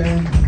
Okay.